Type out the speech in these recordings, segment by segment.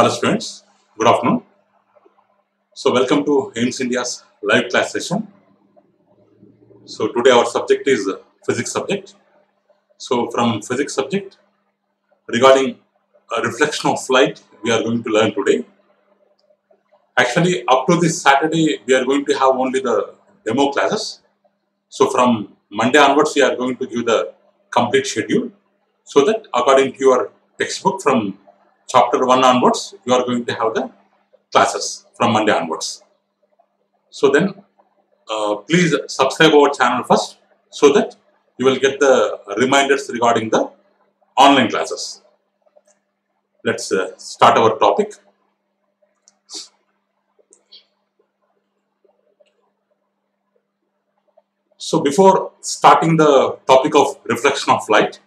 Hello students, good afternoon. So welcome to AIMS India's live class session. So today our subject is physics subject. So from physics subject regarding a reflection of light we are going to learn today. Actually up to this Saturday we are going to have only the demo classes. So from Monday onwards we are going to give the complete schedule so that according to your textbook from chapter 1 onwards you are going to have the classes from Monday onwards. So then uh, please subscribe our channel first so that you will get the reminders regarding the online classes. Let's uh, start our topic. So before starting the topic of reflection of light,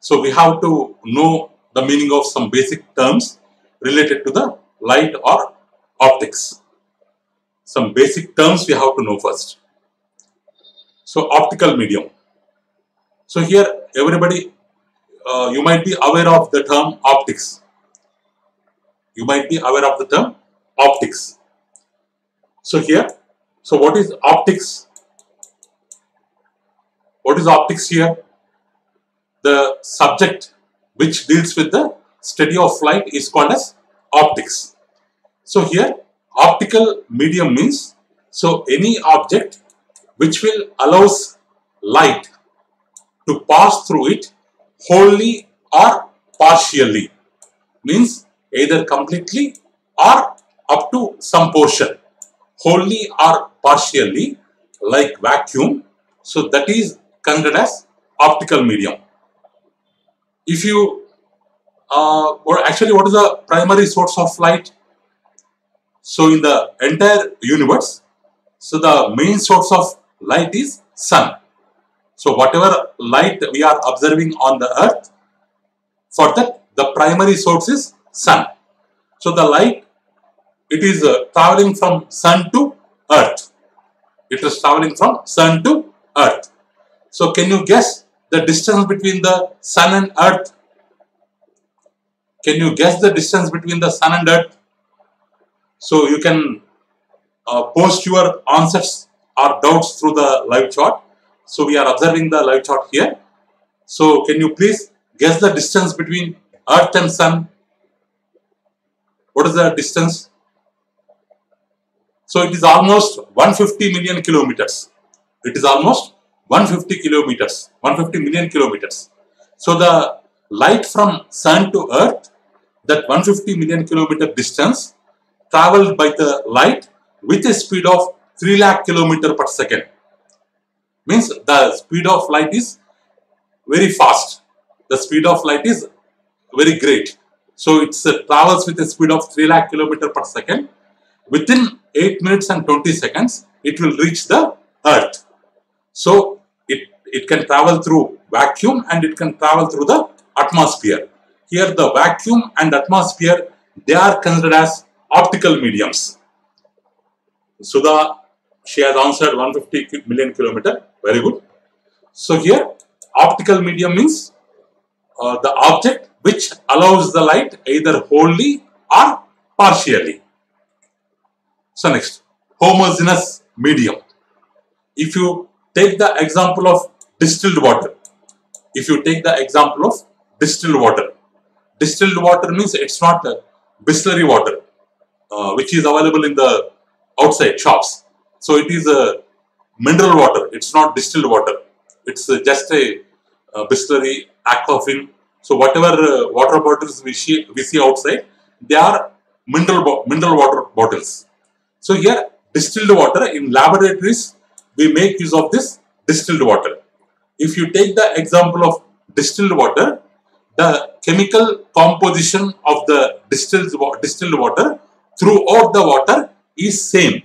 so we have to know the meaning of some basic terms related to the light or optics. Some basic terms we have to know first. So optical medium. So here everybody, uh, you might be aware of the term optics. You might be aware of the term optics. So here, so what is optics? What is optics here? The subject which deals with the study of light is called as optics. So here optical medium means so any object which will allows light to pass through it wholly or partially means either completely or up to some portion wholly or partially like vacuum so that is considered as optical medium if you uh, or actually what is the primary source of light? So in the entire universe so the main source of light is sun. So whatever light we are observing on the earth for that the primary source is sun. So the light it is uh, traveling from sun to earth. It is traveling from sun to earth. So can you guess the distance between the sun and earth. Can you guess the distance between the sun and earth? So you can uh, post your answers or doubts through the live chat. So we are observing the live chart here. So can you please guess the distance between earth and sun? What is the distance? So it is almost 150 million kilometers. It is almost 150 kilometers 150 million kilometers. So the light from sun to earth that 150 million kilometer distance traveled by the light with a speed of 3 lakh kilometer per second. Means the speed of light is very fast. The speed of light is very great. So it uh, travels with a speed of 3 lakh kilometer per second. Within 8 minutes and 20 seconds it will reach the earth. So it can travel through vacuum and it can travel through the atmosphere. Here the vacuum and atmosphere they are considered as optical mediums. Sudha she has answered 150 million kilometer. Very good. So here optical medium means uh, the object which allows the light either wholly or partially. So next homogeneous medium. If you take the example of distilled water. If you take the example of distilled water. Distilled water means it's not uh, Bisleri water uh, which is available in the outside shops. So it is a mineral water it's not distilled water. It's uh, just a uh, Bisleri aquafin. So whatever uh, water bottles we see, we see outside they are mineral mineral water bottles. So here distilled water in laboratories we make use of this distilled water if you take the example of distilled water the chemical composition of the distilled, distilled water throughout the water is same.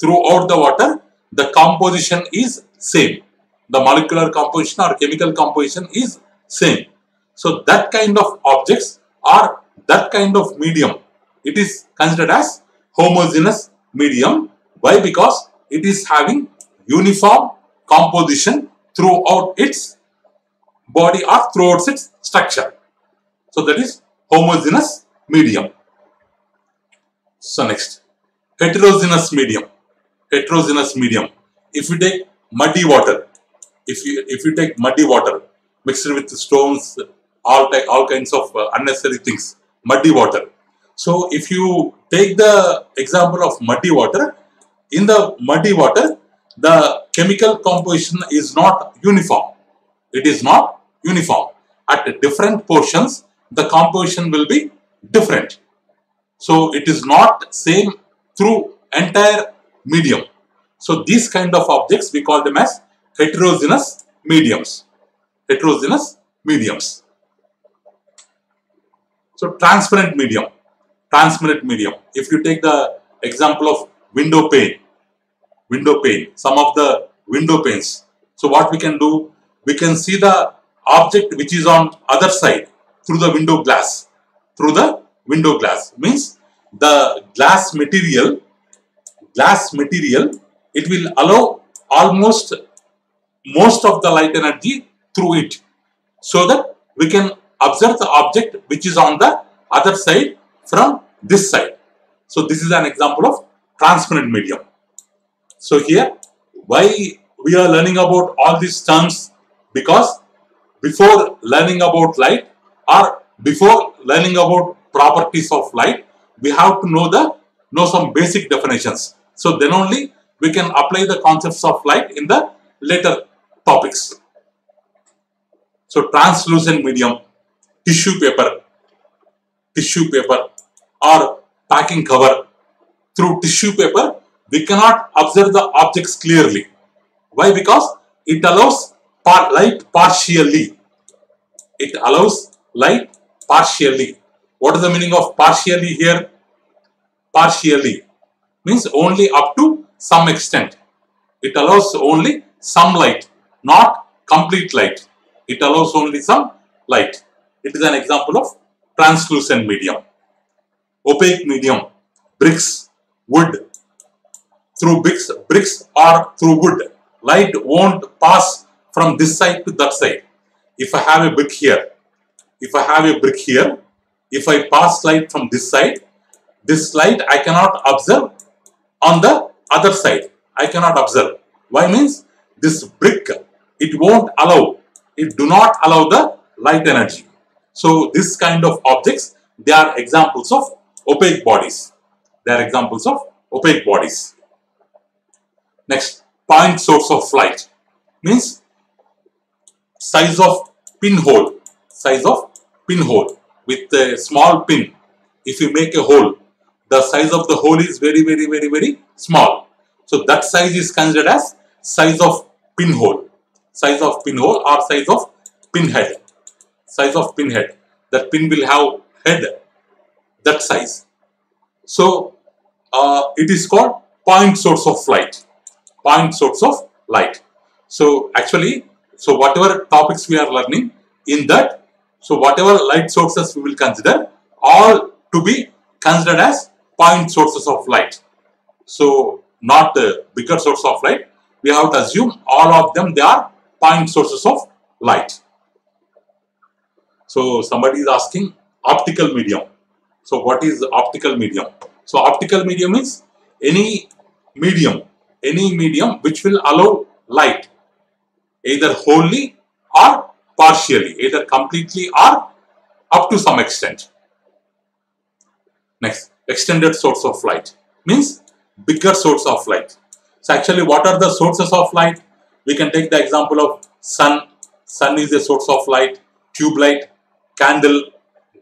Throughout the water, the composition is same. The molecular composition or chemical composition is same. So that kind of objects or that kind of medium, it is considered as homogeneous medium. Why? Because it is having uniform composition throughout its body or throughout its structure. So that is homogeneous medium. So next, heterogeneous medium. Heterogeneous medium. If you take muddy water, if you if you take muddy water mixed with stones, all type, all kinds of uh, unnecessary things, muddy water. So if you take the example of muddy water, in the muddy water, the chemical composition is not uniform. It is not uniform. At different portions, the composition will be different. So it is not same through entire medium. So these kind of objects we call them as heterogeneous mediums. Heterogeneous mediums. So transparent medium. Transparent medium. If you take the example of window pane, window pane, some of the window panes. So what we can do, we can see the object which is on other side through the window glass. Through the window glass means the glass material, glass material, it will allow almost most of the light energy through it so that we can observe the object which is on the other side from this side. So this is an example of transparent medium. So here why we are learning about all these terms because before learning about light or before learning about properties of light we have to know the know some basic definitions. So then only we can apply the concepts of light in the later topics. So translucent medium, tissue paper, tissue paper or packing cover. Through tissue paper, we cannot observe the objects clearly. Why? Because it allows par light partially. It allows light partially. What is the meaning of partially here? Partially means only up to some extent. It allows only some light, not complete light. It allows only some light. It is an example of translucent medium. Opaque medium, bricks, wood. Through bricks, bricks or through wood, light won't pass from this side to that side. If I have a brick here, if I have a brick here, if I pass light from this side, this light I cannot observe on the other side. I cannot observe. Why means this brick, it won't allow, it do not allow the light energy. So this kind of objects, they are examples of opaque bodies. They are examples of opaque bodies. Next, point source of light means size of pinhole, size of pinhole with a small pin. If you make a hole, the size of the hole is very, very, very, very small. So that size is considered as size of pinhole, size of pinhole or size of pinhead, size of pinhead. That pin will have head that size. So uh, it is called point source of light, point source of light. So actually, so whatever topics we are learning in that, so whatever light sources we will consider, all to be considered as point sources of light. So not the bigger source of light, we have to assume all of them they are point sources of light. So somebody is asking optical medium. So what is optical medium? So optical medium is any medium, any medium which will allow light either wholly or partially, either completely or up to some extent. Next, extended source of light means bigger source of light. So actually what are the sources of light? We can take the example of sun. Sun is a source of light, tube light, candle,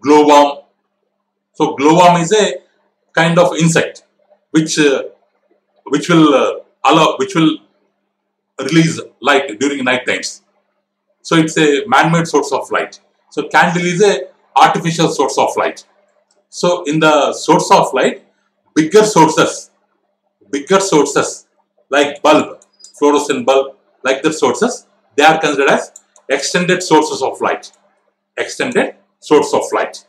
glowworm. So glowworm is a kind of insect which uh, which will uh, allow which will release light during night times. So it's a man-made source of light. So candle is a artificial source of light. So in the source of light, bigger sources, bigger sources like bulb, fluorescent bulb, like the sources, they are considered as extended sources of light. Extended source of light.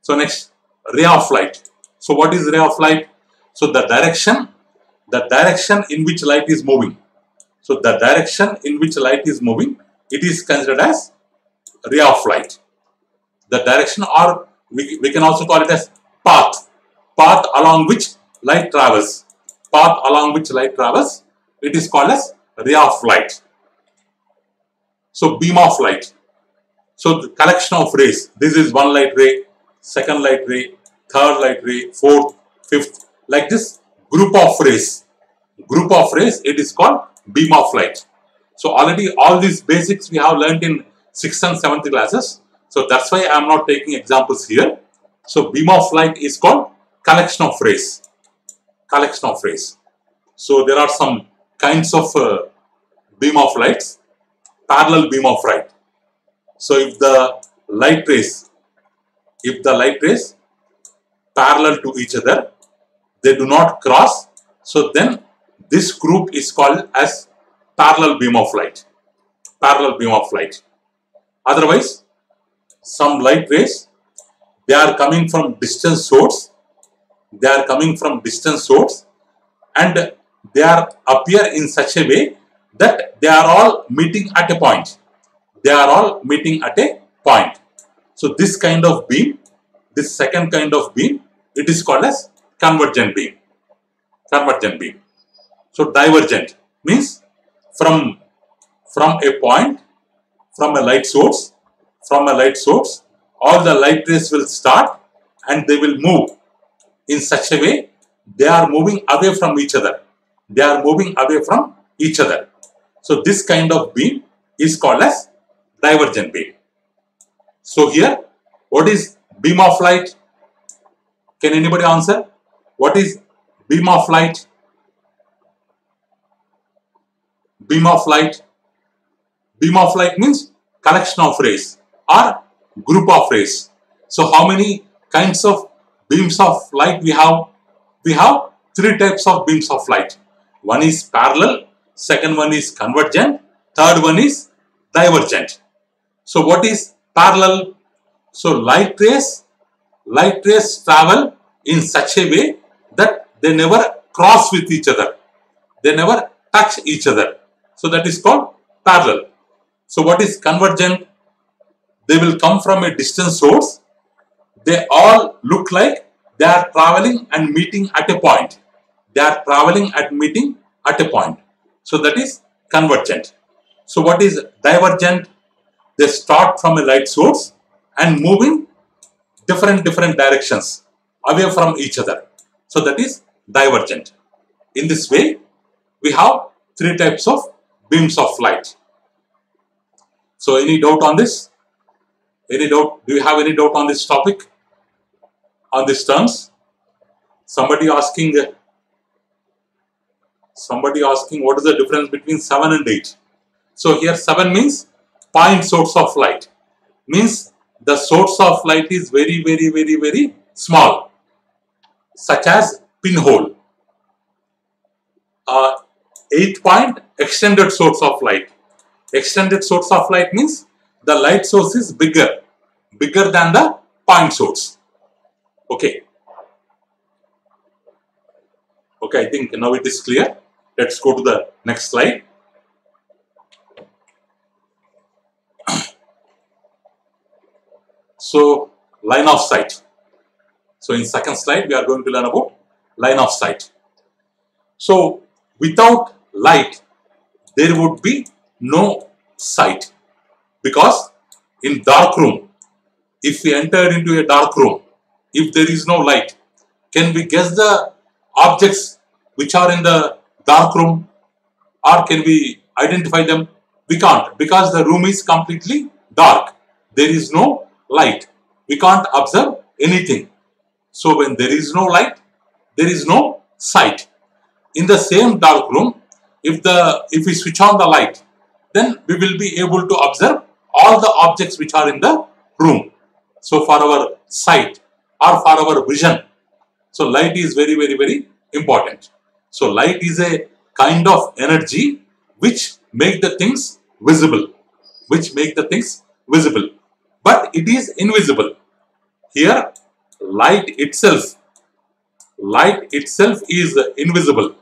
So next, ray of light. So what is ray of light? So the direction, the direction in which light is moving. So the direction in which light is moving, it is considered as ray of light. The direction or we, we can also call it as path. path along which light travels. Path along which light travels, it is called as ray of light. So beam of light. So the collection of rays. This is one light ray, second light ray, third light ray, fourth, fifth. Like this group of rays. Group of rays, it is called beam of light. So already all these basics we have learned in 6th and 7th classes. So that's why I am not taking examples here. So beam of light is called collection of rays. Collection of rays. So there are some kinds of uh, beam of lights. Parallel beam of light. So if the light rays, if the light rays parallel to each other, they do not cross. So then this group is called as parallel beam of light. Parallel beam of light. Otherwise, some light rays, they are coming from distant source. They are coming from distant source and they are appear in such a way that they are all meeting at a point. They are all meeting at a point. So this kind of beam, this second kind of beam, it is called as convergent beam. Convergent beam. So divergent means from from a point, from a light source, from a light source, all the light rays will start and they will move in such a way they are moving away from each other. They are moving away from each other. So this kind of beam is called as divergent beam. So here, what is beam of light? Can anybody answer? What is beam of light? Beam of light. Beam of light means collection of rays or group of rays. So how many kinds of beams of light we have? We have three types of beams of light. One is parallel, second one is convergent, third one is divergent. So what is parallel? So light rays, light rays travel in such a way that they never cross with each other. They never touch each other. So that is called parallel. So what is convergent? They will come from a distant source. They all look like they are traveling and meeting at a point. They are traveling and meeting at a point. So that is convergent. So what is divergent? They start from a light source and moving different different directions away from each other. So that is divergent. In this way, we have three types of beams of light. So any doubt on this? Any doubt? Do you have any doubt on this topic? On these terms? Somebody asking somebody asking what is the difference between 7 and 8. So here 7 means point source of light. Means the source of light is very very very very small such as pinhole. Uh, 8 point extended source of light. Extended source of light means the light source is bigger, bigger than the point source. Okay. Okay, I think now it is clear. Let's go to the next slide. So, line of sight. So, in second slide, we are going to learn about line of sight. So, without light, there would be no sight because in dark room, if we enter into a dark room, if there is no light, can we guess the objects which are in the dark room or can we identify them? We can't because the room is completely dark. There is no light. We can't observe anything. So when there is no light, there is no sight. In the same dark room, if the if we switch on the light, then we will be able to observe all the objects which are in the room. So for our sight or for our vision, so light is very very very important. So light is a kind of energy which make the things visible, which make the things visible, but it is invisible. Here, light itself, light itself is invisible.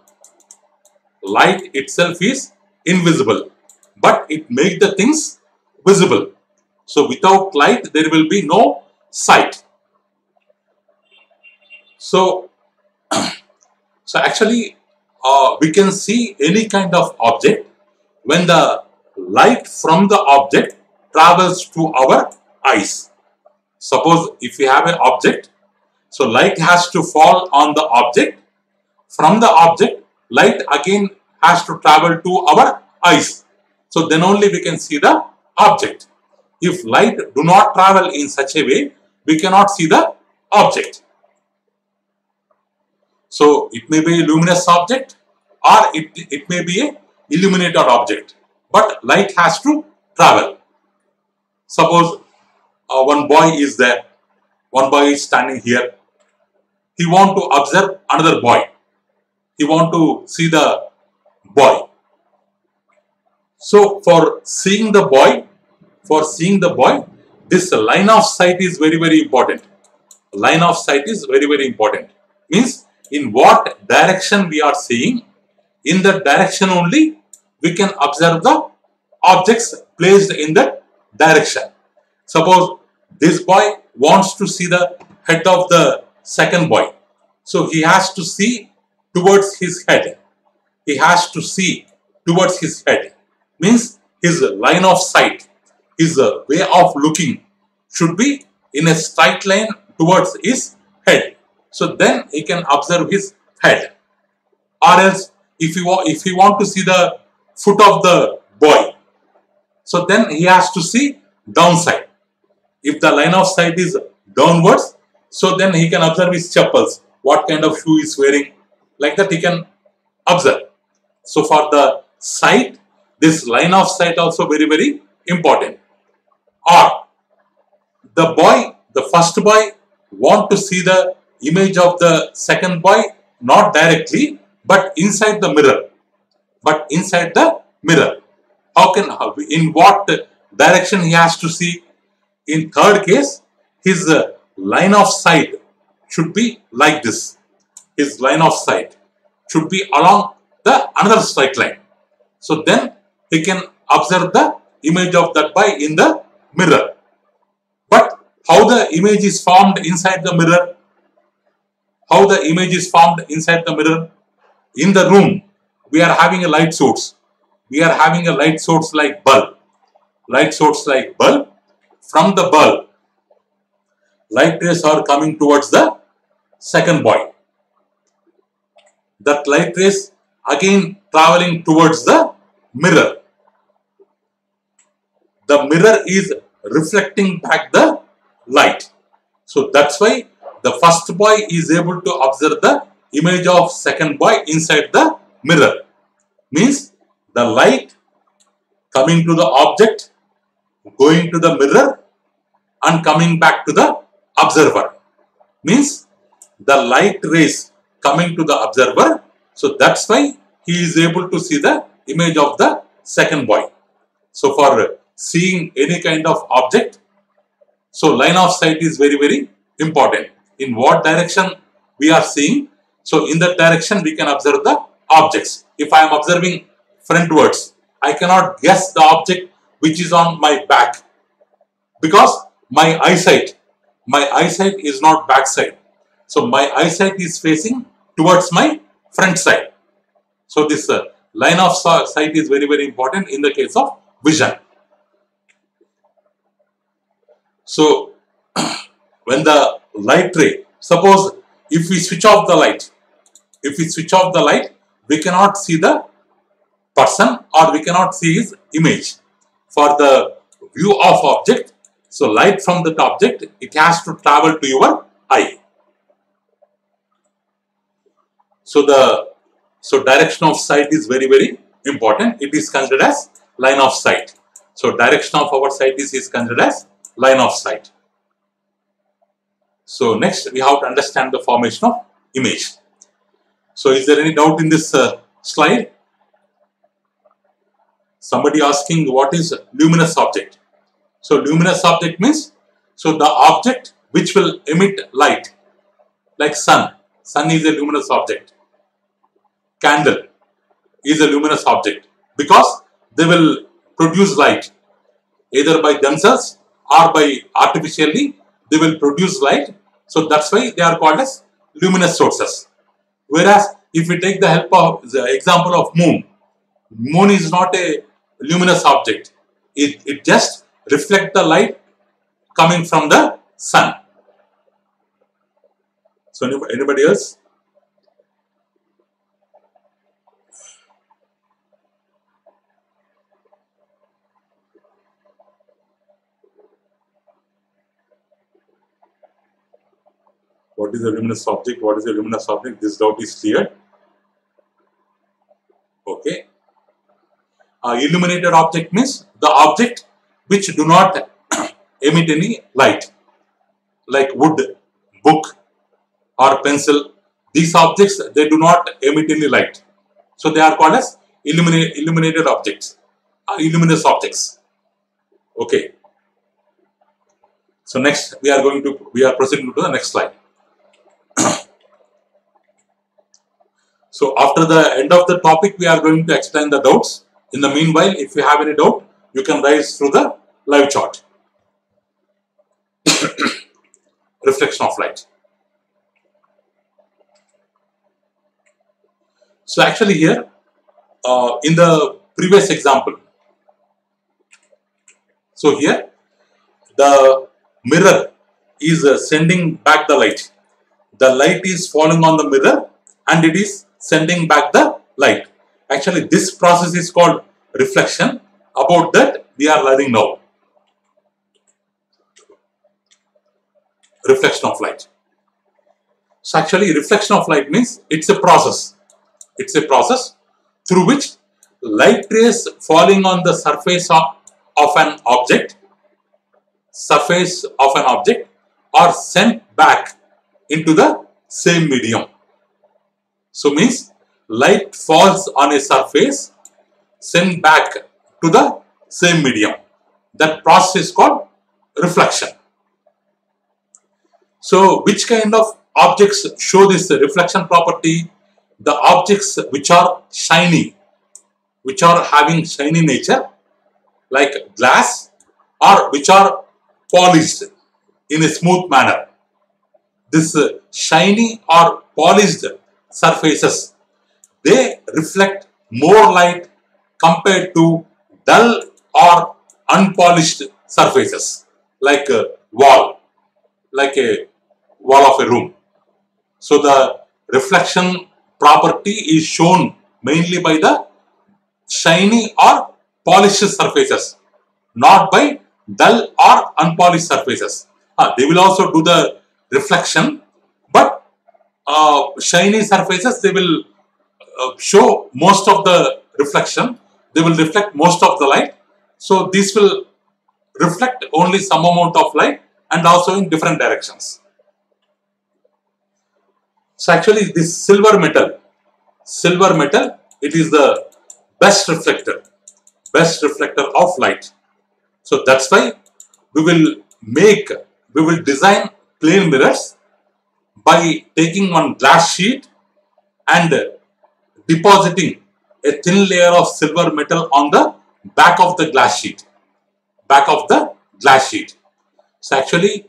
Light itself is invisible, but it make the things visible. So without light, there will be no sight. So, so actually, uh, we can see any kind of object when the light from the object travels to our eyes. Suppose if we have an object, so light has to fall on the object. From the object, light again has to travel to our eyes. So then only we can see the object. If light do not travel in such a way, we cannot see the object. So it may be a luminous object or it, it may be a illuminated object. But light has to travel. Suppose uh, one boy is there, one boy is standing here. He want to observe another boy. He want to see the boy. So for seeing the boy, for seeing the boy, this line of sight is very very important. Line of sight is very very important. Means in what direction we are seeing, in that direction only we can observe the objects placed in that direction. Suppose this boy wants to see the head of the second boy. So he has to see towards his head. He has to see towards his head. Means his line of sight, his way of looking should be in a straight line towards his head. So then he can observe his head. Or else if he, if he want to see the foot of the boy, so then he has to see downside. If the line of sight is downwards, so then he can observe his chappals, what kind of shoe is wearing, like that he can observe. So for the sight, this line of sight also very very important. Or the boy, the first boy want to see the image of the second boy not directly but inside the mirror but inside the mirror how can in what direction he has to see in third case his uh, line of sight should be like this. His line of sight should be along the another straight line. So then he can observe the image of that boy in the mirror. But how the image is formed inside the mirror? How the image is formed inside the mirror? In the room we are having a light source. We are having a light source like bulb. Light source like bulb. From the bulb light rays are coming towards the second boy. That light rays again traveling towards the mirror. The mirror is reflecting back the light. So that's why the first boy is able to observe the image of second boy inside the mirror. Means the light coming to the object, going to the mirror and coming back to the observer. Means the light rays coming to the observer. So that's why he is able to see the image of the second boy. So for seeing any kind of object, so line of sight is very very important. In what direction we are seeing, so in that direction we can observe the objects. If I am observing frontwards, I cannot guess the object which is on my back because my eyesight, my eyesight is not backside. So my eyesight is facing towards my front side. So this uh, line of sight is very very important in the case of vision. So when the light ray, suppose if we switch off the light, if we switch off the light, we cannot see the person or we cannot see his image. For the view of object, so light from that object, it has to travel to your eye. So the so direction of sight is very very important. It is considered as line of sight. So direction of our sight is, is considered as line of sight. So next we have to understand the formation of image. So is there any doubt in this uh, slide? Somebody asking what is luminous object. So luminous object means, so the object which will emit light, like sun. Sun is a luminous object. Candle is a luminous object because they will produce light either by themselves or by artificially they will produce light. So that's why they are called as luminous sources. Whereas if we take the help of the example of moon, moon is not a luminous object. It, it just reflect the light coming from the sun. So anybody else? What is a luminous object? What is a luminous object? This doubt is clear. Okay. Uh, illuminated object means the object which do not emit any light like wood, book or pencil. These objects they do not emit any light. So they are called as illuminate, illuminated objects, uh, illuminous objects. Okay. So next we are going to we are proceeding to the next slide. So after the end of the topic, we are going to explain the doubts. In the meanwhile, if you have any doubt, you can raise through the live chat. Reflection of light. So actually here, uh, in the previous example, so here, the mirror is uh, sending back the light. The light is falling on the mirror and it is sending back the light. Actually, this process is called reflection. About that, we are learning now. Reflection of light. So, actually, reflection of light means it's a process. It's a process through which light rays falling on the surface of, of an object, surface of an object, are sent back into the same medium. So means light falls on a surface, sent back to the same medium. That process is called reflection. So which kind of objects show this reflection property? The objects which are shiny, which are having shiny nature like glass or which are polished in a smooth manner. This shiny or polished surfaces, they reflect more light compared to dull or unpolished surfaces like a wall, like a wall of a room. So the reflection property is shown mainly by the shiny or polished surfaces, not by dull or unpolished surfaces. Uh, they will also do the reflection uh, shiny surfaces, they will uh, show most of the reflection. They will reflect most of the light. So this will reflect only some amount of light and also in different directions. So actually this silver metal, silver metal, it is the best reflector, best reflector of light. So that's why we will make, we will design plane mirrors by taking one glass sheet and depositing a thin layer of silver metal on the back of the glass sheet. Back of the glass sheet. So actually,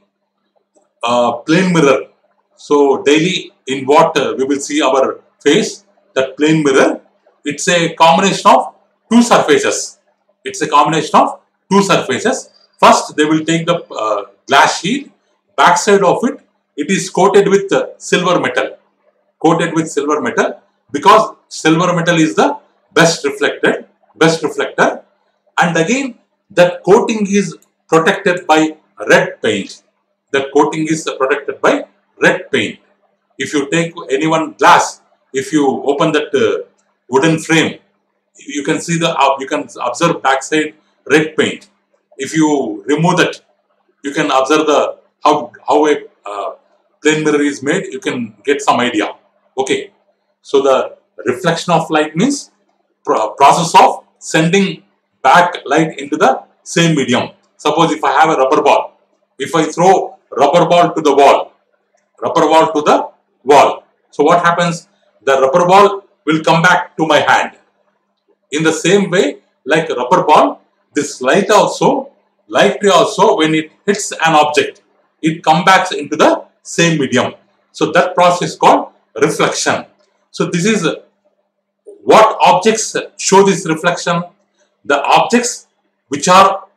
uh, plane mirror. So daily in what uh, we will see our face, that plane mirror, it's a combination of two surfaces. It's a combination of two surfaces. First, they will take the uh, glass sheet, backside of it, it is coated with silver metal. Coated with silver metal because silver metal is the best reflected best reflector. And again that coating is protected by red paint. That coating is protected by red paint if you take any one glass if you open that uh, wooden frame you can see the uh, you can observe backside red paint if you remove that you can observe the how how a uh, plane mirror is made, you can get some idea. Okay. So the reflection of light means process of sending back light into the same medium. Suppose if I have a rubber ball, if I throw rubber ball to the wall, rubber ball to the wall. So what happens? The rubber ball will come back to my hand. In the same way, like rubber ball, this light also, light ray also, when it hits an object, it comes back into the same medium. So that process is called reflection. So this is what objects show this reflection? The objects which are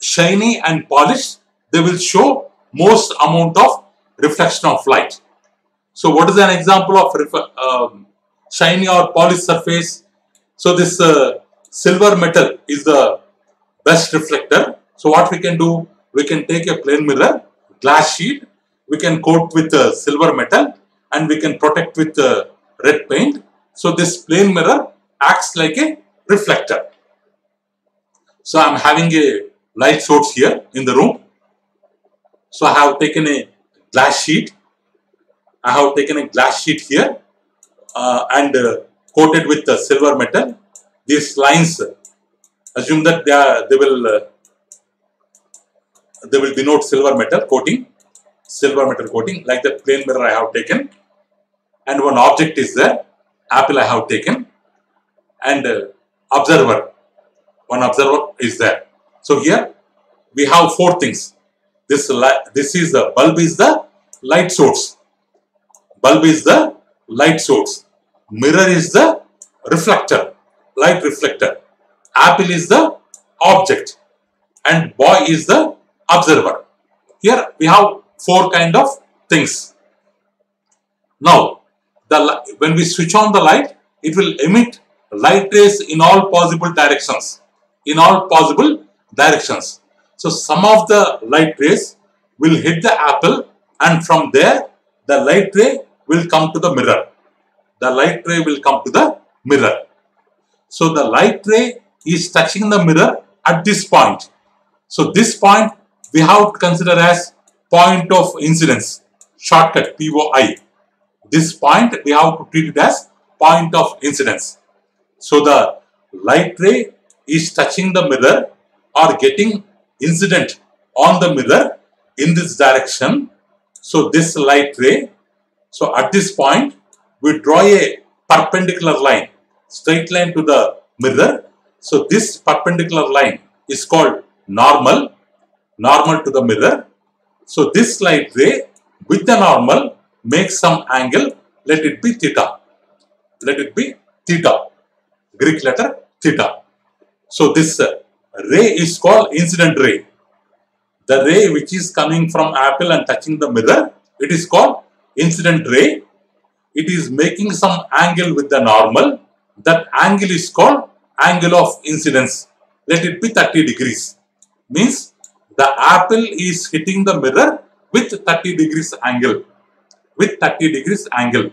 shiny and polished, they will show most amount of reflection of light. So what is an example of um, shiny or polished surface? So this uh, silver metal is the best reflector. So what we can do? We can take a plane mirror, glass sheet, we can coat with uh, silver metal and we can protect with uh, red paint. So this plane mirror acts like a reflector. So I'm having a light source here in the room. So I have taken a glass sheet. I have taken a glass sheet here uh, and uh, coated with the silver metal. These lines, assume that they, are, they will uh, they will denote silver metal coating, silver metal coating like the plane mirror I have taken and one object is there, apple I have taken and uh, observer, one observer is there. So here we have four things. This, this is the bulb is the light source. Bulb is the light source. Mirror is the reflector, light reflector. Apple is the object and boy is the observer. Here we have four kind of things. Now, the when we switch on the light, it will emit light rays in all possible directions. In all possible directions. So some of the light rays will hit the apple and from there the light ray will come to the mirror. The light ray will come to the mirror. So the light ray is touching the mirror at this point. So this point we have to consider as point of incidence, shortcut POI. This point we have to treat it as point of incidence. So the light ray is touching the mirror or getting incident on the mirror in this direction. So this light ray, so at this point we draw a perpendicular line, straight line to the mirror. So this perpendicular line is called normal, normal to the mirror. So this light ray with the normal makes some angle, let it be theta. Let it be theta. Greek letter theta. So this uh, ray is called incident ray. The ray which is coming from apple and touching the mirror, it is called incident ray. It is making some angle with the normal. That angle is called angle of incidence. Let it be 30 degrees. Means the apple is hitting the mirror with 30 degrees angle. With 30 degrees angle.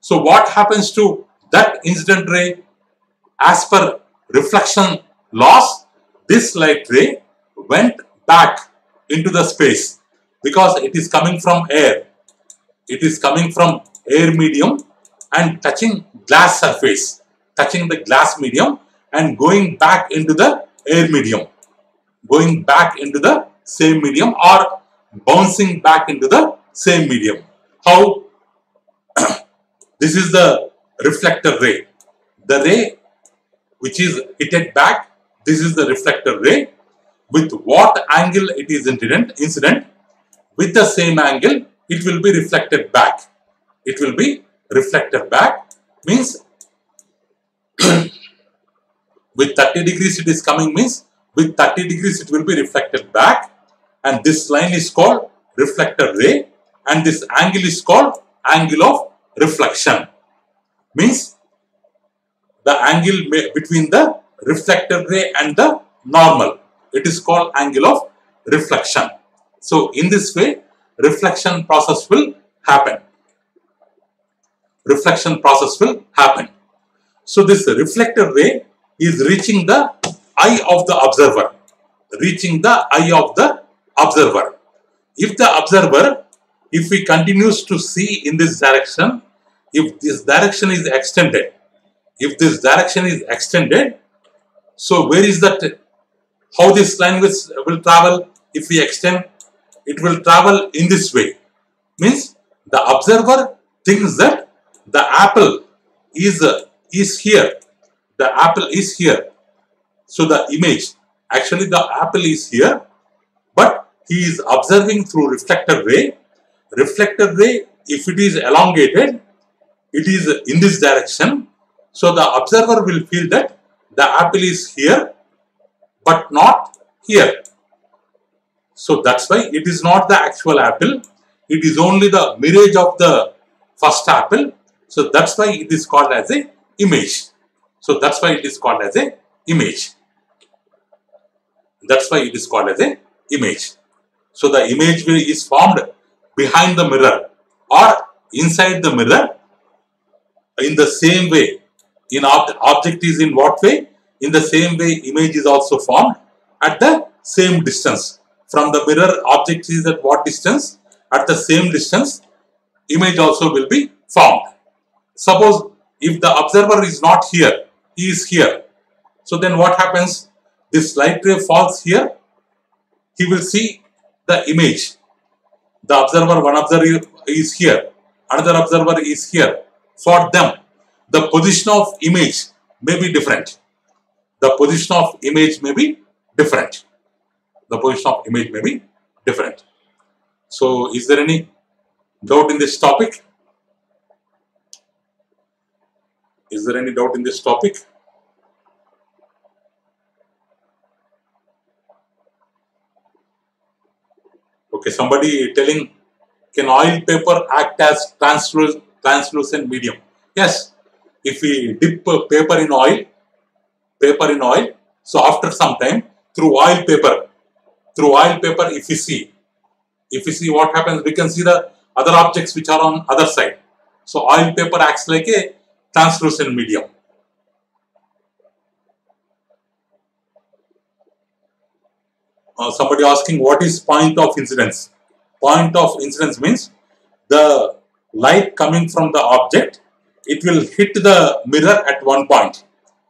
So what happens to that incident ray? as per reflection laws, this light ray went back into the space because it is coming from air. It is coming from air medium and touching glass surface, touching the glass medium and going back into the air medium, going back into the same medium or bouncing back into the same medium. How? this is the reflector ray. The ray which is hit back. This is the reflector ray. With what angle it is incident, incident, with the same angle, it will be reflected back. It will be reflected back means with 30 degrees it is coming means with 30 degrees it will be reflected back and this line is called reflector ray and this angle is called angle of reflection means the angle between the reflected ray and the normal. It is called angle of reflection. So, in this way, reflection process will happen. Reflection process will happen. So, this reflected ray is reaching the eye of the observer. Reaching the eye of the observer. If the observer, if he continues to see in this direction, if this direction is extended, if this direction is extended, so where is that, how this line will, will travel if we extend, it will travel in this way. Means the observer thinks that the apple is, uh, is here, the apple is here. So the image, actually the apple is here, but he is observing through reflector ray. Reflector ray if it is elongated, it is in this direction. So the observer will feel that the apple is here, but not here. So that's why it is not the actual apple. It is only the mirage of the first apple. So that's why it is called as a image. So that's why it is called as a image. That's why it is called as a image. So the image is formed behind the mirror or inside the mirror in the same way. In ob object is in what way? In the same way image is also formed at the same distance. From the mirror object is at what distance? At the same distance image also will be formed. Suppose if the observer is not here, he is here. So then what happens? This light ray falls here, he will see the image. The observer, one observer is here, another observer is here. For them, the position of image may be different. The position of image may be different. The position of image may be different. So, is there any doubt in this topic? Is there any doubt in this topic? Okay, somebody telling, can oil paper act as translucent, translucent medium? Yes, if we dip paper in oil, paper in oil, so after some time, through oil paper, through oil paper, if you see, if you see what happens, we can see the other objects which are on other side. So oil paper acts like a translucent medium. Uh, somebody asking what is point of incidence? Point of incidence means the light coming from the object, it will hit the mirror at one point.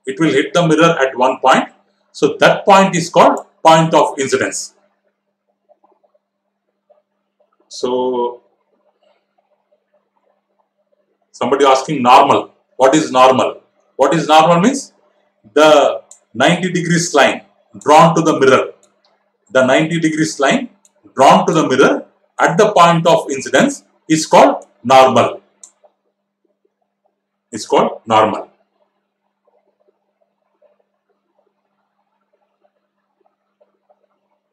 It will hit the mirror at one point. So that point is called point of incidence. So somebody asking normal. What is normal? What is normal means the 90 degrees line drawn to the mirror the 90 degrees line drawn to the mirror at the point of incidence is called normal. It's called normal.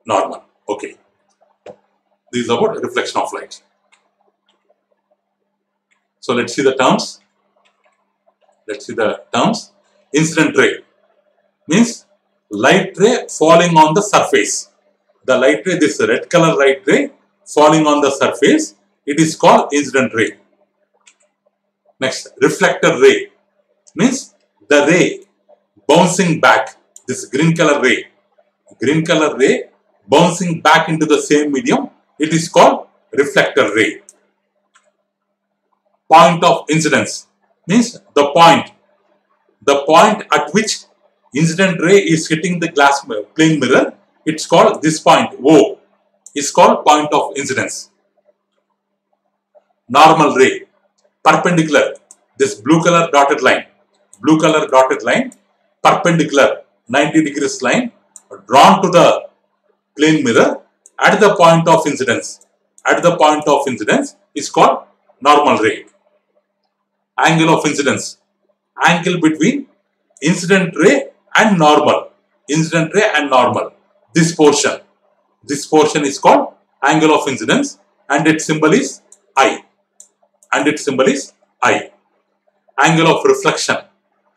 Normal. Okay. This is about reflection of light. So let's see the terms. Let's see the terms. Incident ray means light ray falling on the surface the light ray, this red color light ray falling on the surface, it is called incident ray. Next, reflector ray means the ray bouncing back, this green color ray, green color ray bouncing back into the same medium, it is called reflector ray. Point of incidence means the point, the point at which incident ray is hitting the glass plane mirror it's called this point O is called point of incidence. Normal ray, perpendicular, this blue color dotted line, blue color dotted line, perpendicular 90 degrees line drawn to the plane mirror at the point of incidence. At the point of incidence is called normal ray. Angle of incidence, angle between incident ray and normal, incident ray and normal this portion. This portion is called angle of incidence and its symbol is I. And its symbol is I. Angle of reflection.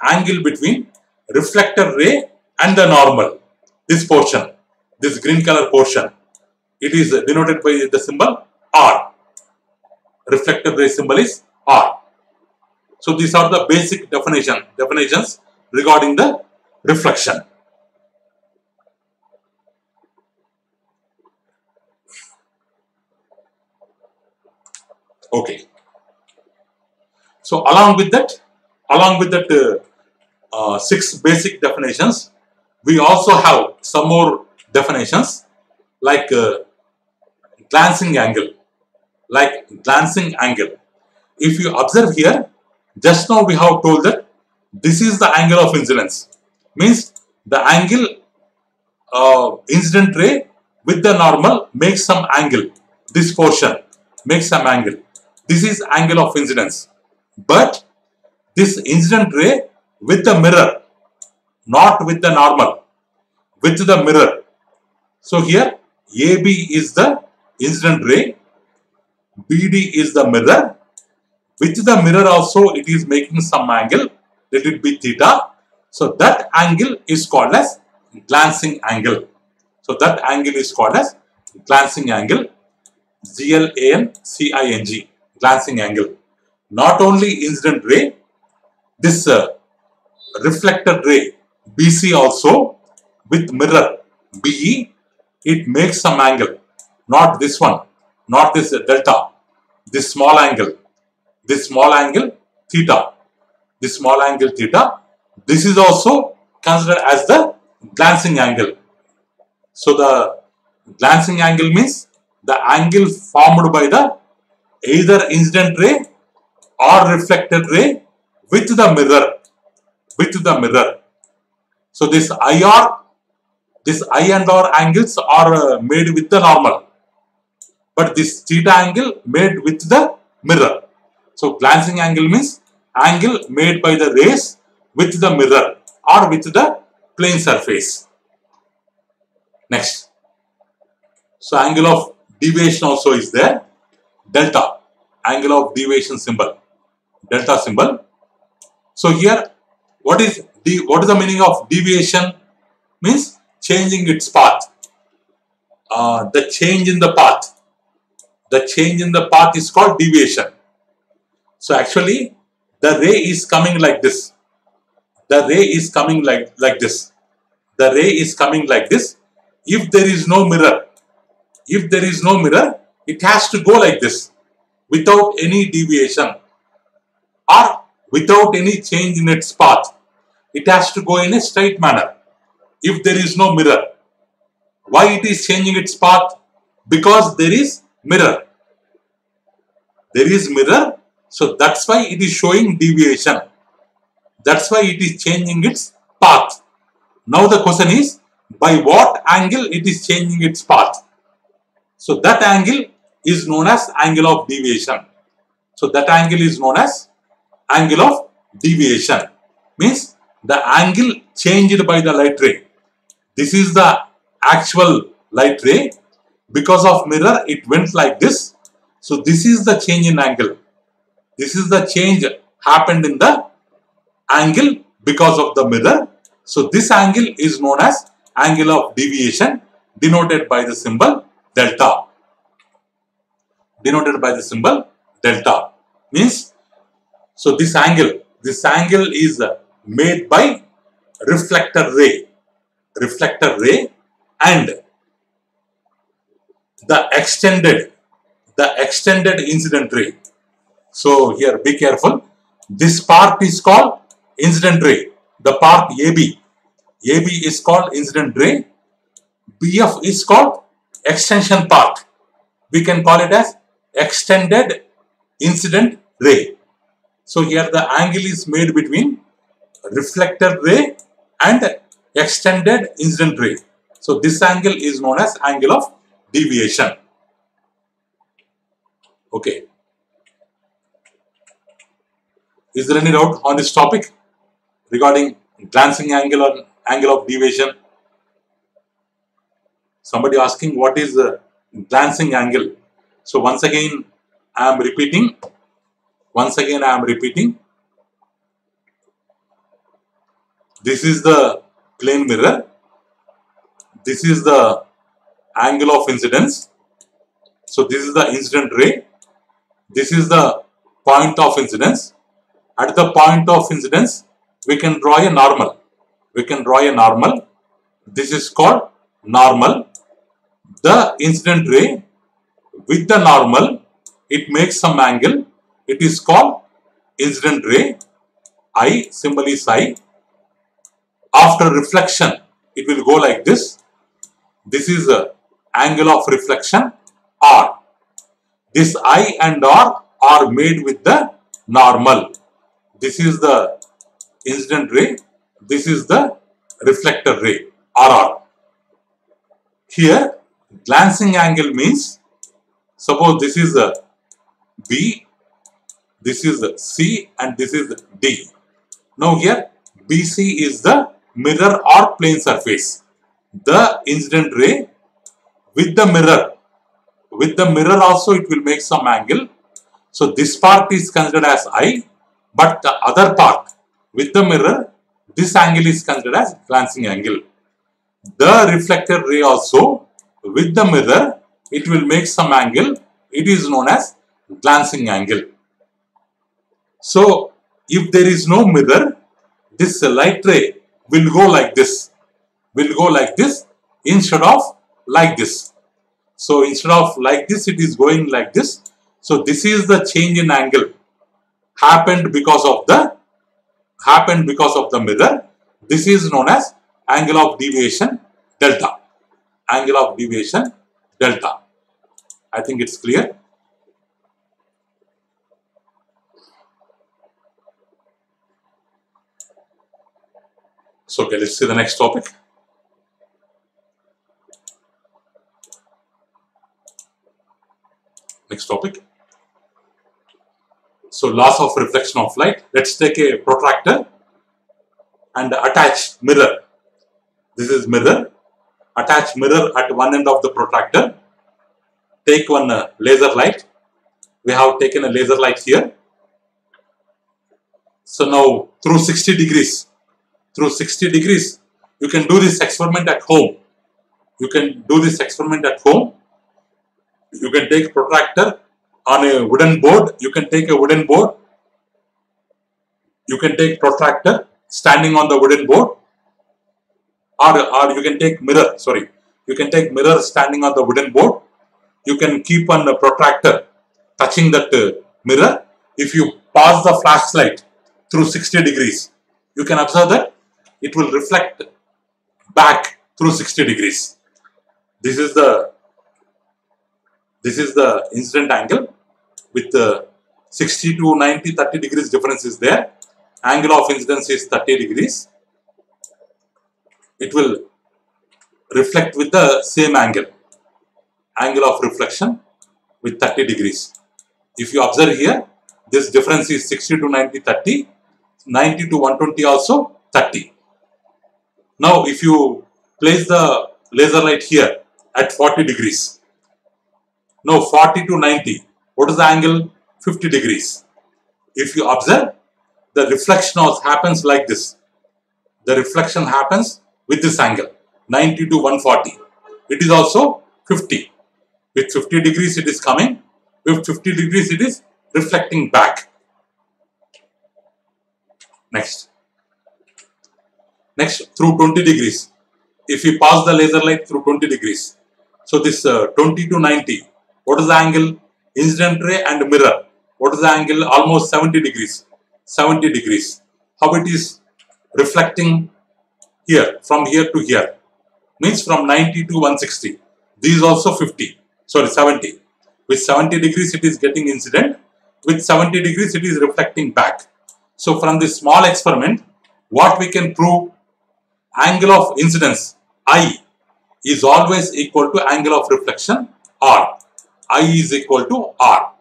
Angle between reflector ray and the normal. This portion. This green color portion. It is denoted by the symbol R. Reflector ray symbol is R. So these are the basic definition definitions regarding the reflection. Okay. So along with that, along with that uh, uh, six basic definitions, we also have some more definitions like uh, glancing angle, like glancing angle. If you observe here, just now we have told that this is the angle of incidence, means the angle uh, incident ray with the normal makes some angle, this portion makes some angle this is angle of incidence. But this incident ray with the mirror, not with the normal, with the mirror. So here AB is the incident ray, BD is the mirror. With the mirror also it is making some angle, let it be theta. So that angle is called as glancing angle. So that angle is called as glancing angle, G-L-A-N-C-I-N-G, glancing angle. Not only incident ray, this uh, reflected ray BC also with mirror BE, it makes some angle. Not this one, not this delta, this small angle, this small angle theta, this small angle theta. This is also considered as the glancing angle. So the glancing angle means the angle formed by the either incident ray or reflected ray with the mirror, with the mirror. So this IR, this I and R angles are made with the normal, but this theta angle made with the mirror. So glancing angle means angle made by the rays with the mirror or with the plane surface. Next. So angle of deviation also is there. Delta, angle of deviation symbol, delta symbol. So here, what is the what is the meaning of deviation? Means changing its path. Uh, the change in the path. The change in the path is called deviation. So actually, the ray is coming like this. The ray is coming like like this. The ray is coming like this. If there is no mirror, if there is no mirror, it has to go like this without any deviation or without any change in its path. It has to go in a straight manner if there is no mirror. Why it is changing its path? Because there is mirror. There is mirror, so that's why it is showing deviation. That's why it is changing its path. Now the question is, by what angle it is changing its path? So that angle is known as angle of deviation. So that angle is known as angle of deviation. Means the angle changed by the light ray. This is the actual light ray. Because of mirror, it went like this. So this is the change in angle. This is the change happened in the angle because of the mirror. So this angle is known as angle of deviation denoted by the symbol delta. Denoted by the symbol delta. Means, so this angle, this angle is made by reflector ray. Reflector ray and the extended, the extended incident ray. So here be careful. This part is called incident ray. The part AB. AB is called incident ray. BF is called extension part. We can call it as extended incident ray. So here the angle is made between reflector ray and extended incident ray. So this angle is known as angle of deviation. Okay. Is there any doubt on this topic regarding glancing angle or angle of deviation? Somebody asking what is the glancing angle. So once again I am repeating. Once again I am repeating. This is the plane mirror. This is the angle of incidence. So this is the incident ray. This is the point of incidence. At the point of incidence, we can draw a normal. We can draw a normal. This is called normal. The incident ray with the normal, it makes some angle. It is called incident ray. I, symbol is I. After reflection, it will go like this. This is the angle of reflection R. This I and R are made with the normal. This is the incident ray. This is the reflector ray RR. Here glancing angle means suppose this is a B This is C and this is D. Now here BC is the mirror or plane surface. The incident ray with the mirror. With the mirror also it will make some angle. So this part is considered as I but the other part with the mirror this angle is considered as glancing angle. The reflected ray also with the mirror it will make some angle. It is known as glancing angle. So if there is no mirror this light ray will go like this will go like this instead of like this. So instead of like this it is going like this. So this is the change in angle. Happened because of the happened because of the mirror. This is known as angle of deviation delta. Angle of deviation delta. I think it's clear. So, okay, let's see the next topic. Next topic. So, laws of reflection of light. Let's take a protractor and attach mirror. This is mirror. Attach mirror at one end of the protractor. Take one uh, laser light. We have taken a laser light here. So now through 60 degrees through 60 degrees. You can do this experiment at home. You can do this experiment at home. You can take protractor on a wooden board. You can take a wooden board. You can take protractor standing on the wooden board. Or, or you can take mirror, sorry. You can take mirror standing on the wooden board. You can keep on the protractor touching that uh, mirror. If you pass the flashlight through 60 degrees, you can observe that it will reflect back through 60 degrees. This is the this is the incident angle with the 60 to 90 30 degrees difference is there. Angle of incidence is 30 degrees. It will reflect with the same angle. Angle of reflection with 30 degrees. If you observe here, this difference is 60 to 90 30, 90 to 120 also 30. Now, if you place the laser light here at 40 degrees, now 40 to 90, what is the angle? 50 degrees. If you observe, the reflection happens like this. The reflection happens with this angle, 90 to 140. It is also 50. With 50 degrees it is coming, with 50 degrees it is reflecting back. Next. Next, through 20 degrees. If we pass the laser light through 20 degrees. So this uh, 20 to 90. What is the angle? Incident ray and mirror. What is the angle? Almost 70 degrees. 70 degrees. How it is reflecting here, from here to here. Means from 90 to 160. These also 50. Sorry, 70. With 70 degrees it is getting incident. With 70 degrees it is reflecting back. So from this small experiment, what we can prove angle of incidence I is always equal to angle of reflection R. I is equal to R.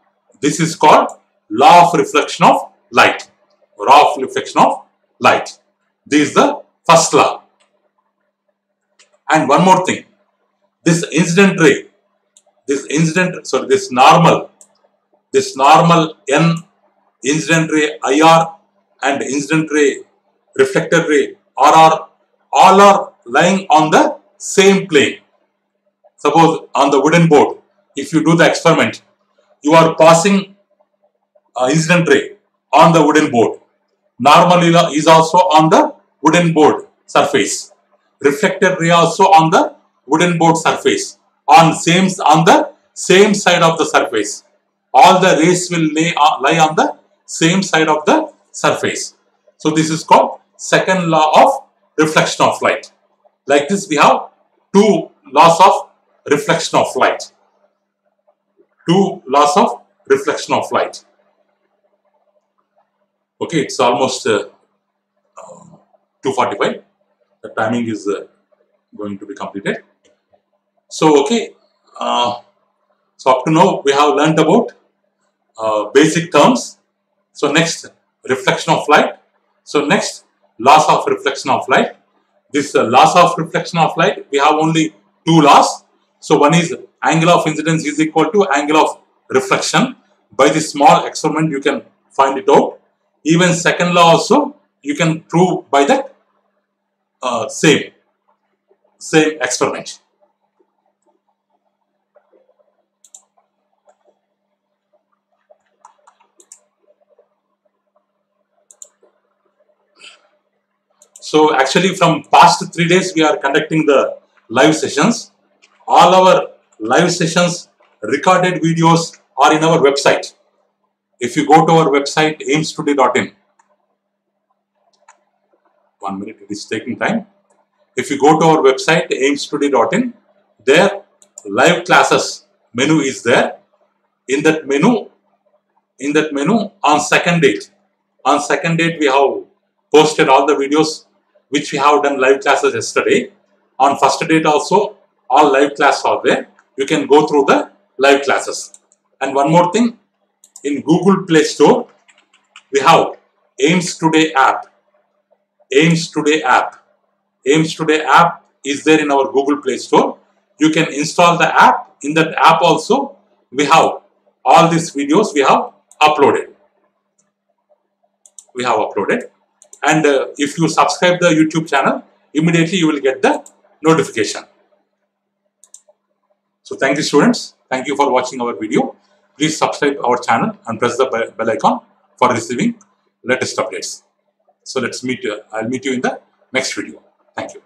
This is called law of reflection of light. Law of reflection of light. This is the first law. And one more thing. This incident ray, this incident, sorry, this normal, this normal N incident ray IR and incident ray reflected ray RR all are lying on the same plane. Suppose on the wooden board, if you do the experiment, you are passing uh, incident ray on the wooden board. Normally is also on the wooden board surface. Reflected ray also on the wooden board surface. On same on the same side of the surface. All the rays will lay, uh, lie on the same side of the surface. So this is called second law of reflection of light. Like this, we have two laws of reflection of light. Two loss of reflection of light. Okay, it's almost uh, uh, 2.45. The timing is uh, going to be completed. So, okay. Uh, so, up to now, we have learned about uh, basic terms So next, reflection of light. So next, loss of reflection of light. This uh, laws of reflection of light, we have only two laws. So one is angle of incidence is equal to angle of reflection. By this small experiment, you can find it out. Even second law also, you can prove by that uh, same, same experiment. So actually from past three days we are conducting the live sessions. All our live sessions recorded videos are in our website. If you go to our website aimstoday.in, one minute it is taking time. If you go to our website aimstoday.in, there live classes menu is there. In that menu, in that menu on second date, on second date we have posted all the videos which we have done live classes yesterday. On first date also, all live classes are there. You can go through the live classes. And one more thing, in Google Play Store, we have AIMS Today app. AIMS Today app. AIMS Today app is there in our Google Play Store. You can install the app. In that app also, we have all these videos we have uploaded. We have uploaded and uh, if you subscribe the YouTube channel, immediately you will get the notification. So thank you students. Thank you for watching our video. Please subscribe our channel and press the bell icon for receiving latest updates. So let's meet, uh, I'll meet you in the next video. Thank you.